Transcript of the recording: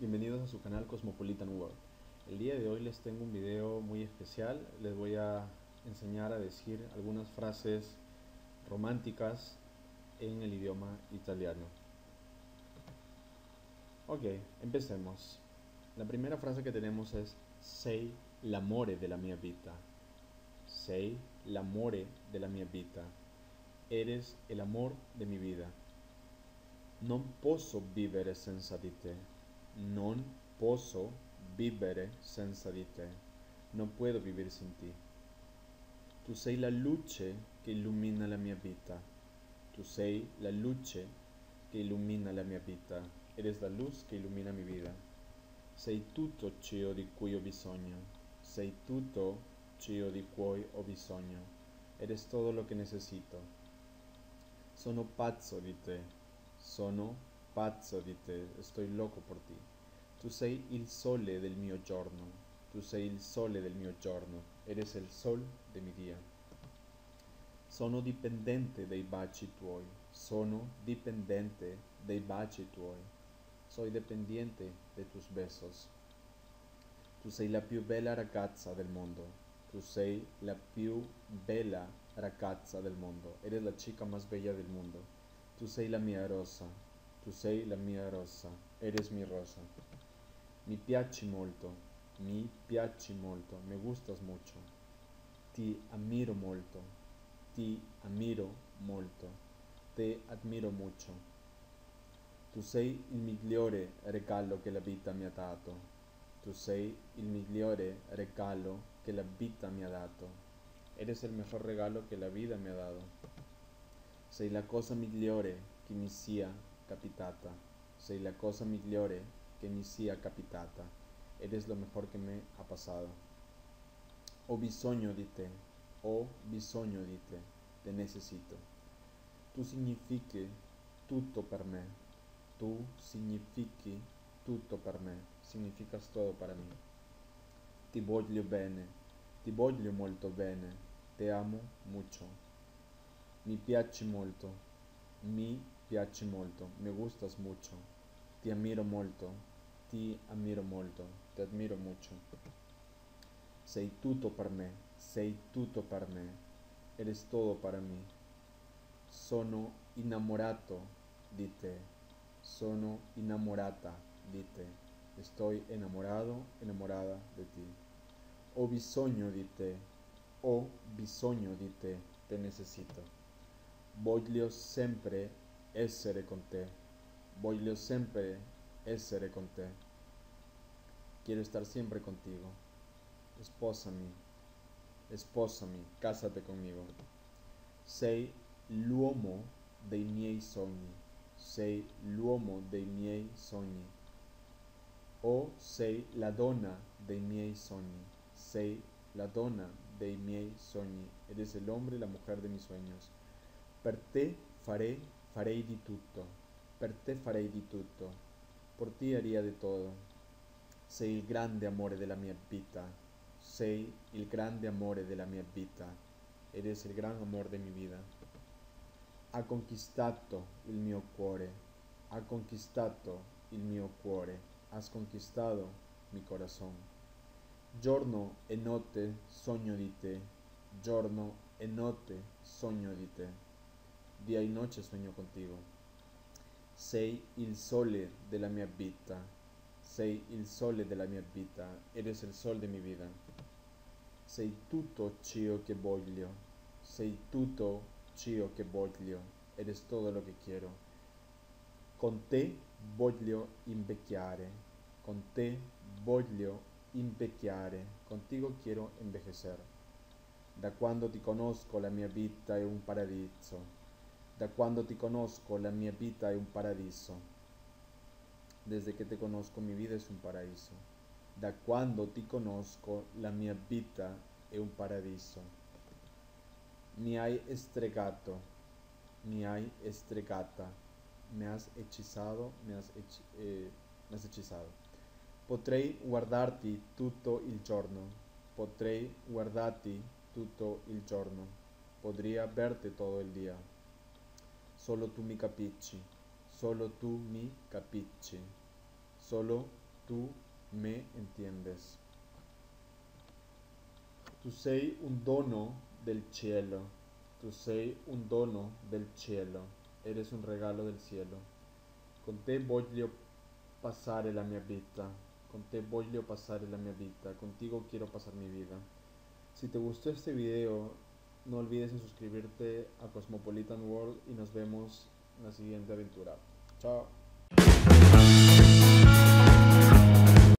bienvenidos a su canal Cosmopolitan World. El día de hoy les tengo un video muy especial, les voy a enseñar a decir algunas frases románticas en el idioma italiano. Ok, empecemos. La primera frase que tenemos es Sei l'amore della mia vita. Sei l'amore della mia vita. Eres el amor de mi vida. Non posso vivere senza di te. Non posso vivere senza di te. Non puedo vivere sin ti. Tu sei la luce che illumina la mia vita. Tu sei la luce che illumina la mia vita. Eres la luz che illumina mi vida. Sei tutto ciò di cui ho bisogno. Sei tutto ciò di cui ho bisogno. Eres todo lo que necesito. Sono pazzo di te. Sono pazzo di te, estoy loco por ti. Tu sei il sole del mio giorno, tu sei il sole del mio giorno, eres el sol de mi día. Sono dipendente dei baci tuoi, sono dipendente dei baci tuoi. Soy dependiente de tus besos. Tu sei la più bella ragazza del mondo, tu sei la più bella ragazza del mondo, eres la chica más bella del mundo. Tu sei la mia rosa, tu sei la mia rosa, eres mi rosa. Mi piaci molto, mi piaci molto, me gustas mucho. Ti ammiro molto, ti ammiro molto, te admiro mucho. Tu sei il migliore regalo che la vita mi ha dato. Tu sei il migliore regalo che la vita mi ha dato. Eres el mejor regalo que la vida me ha dado. Sei la cosa migliore che mi sia capitata. Sei la cosa migliore che mi sia capitata. Eres lo mejor que me ha pasado. Ho bisogno di te. Ho bisogno di te. Te necesito. Tu significhi tutto per me. Tu significhi tutto per me. Significas todo para mí. Ti voglio bene. Ti voglio molto bene. Te amo mucho. Mi piace molto, mi piace molto, me gustas mucho, ti ammiro molto, ti ammiro molto, ti admiro mucho. Sei tutto per me, sei tutto per me, eres todo para mí. Sono innamorato di te, sono innamorata di te, estoy enamorado, enamorada de ti. Ho bisogno di te, ho bisogno di te, te necesito. Voglio sempre essere con te. Voglio sempre essere con te. Quiero estar siempre contigo. Esposami. Esposami. Cásate conmigo. Sei l'uomo dei miei sogni. Sei l'uomo dei miei sogni. O sei la donna dei miei sogni. Sei la donna dei miei sogni. Eres el hombre y la mujer de mis sueños. Per te farei, farei di tutto, per te farei di tutto, por ti haría de todo. Sei il grande amore della mia vita, sei il grande amore della mia vita, eres il gran amor de mi vida. Ha conquistato il mio cuore, ha conquistato il mio cuore, has conquistado mi corazón. Giorno e notte sogno di te, giorno e notte sogno di te día y noche sueño contigo. Sei il sole della mia vita, sei il sole della mia vita, eres el sol de mi vida. Sei tutto ciò che voglio, sei tutto ciò che voglio, eres todo lo que quiero. Con te voglio invecchiare, con te voglio invecchiare, contigo quiero envejecer. Da quando ti conosco la mia vita è un paradiso Da cuando te conozco, la mia vita è un paradiso. Desde que te conozco, mi vida es un paraíso. Da cuando te conozco, la mia vita è un paradiso. Mi hai estregato, mi hai estregata, me has hechizado, me has, hech eh, me has hechizado. Potrei guardarti tutto il giorno, potrei guardarti tutto il giorno, podría verte todo el día. Solo tú mi capisci, solo tú mi capisci, solo tu me entiendes. Tu sei un dono del cielo, tu sei un dono del cielo, eres un regalo del cielo. Con te voglio passare la mia vita, con te voglio passare la mia vita, contigo quiero pasar mi vida. Si te gustó este video, no olvides suscribirte a Cosmopolitan World y nos vemos en la siguiente aventura. Chao.